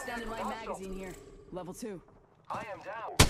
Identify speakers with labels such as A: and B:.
A: Extended light magazine here. Level two.
B: I am down.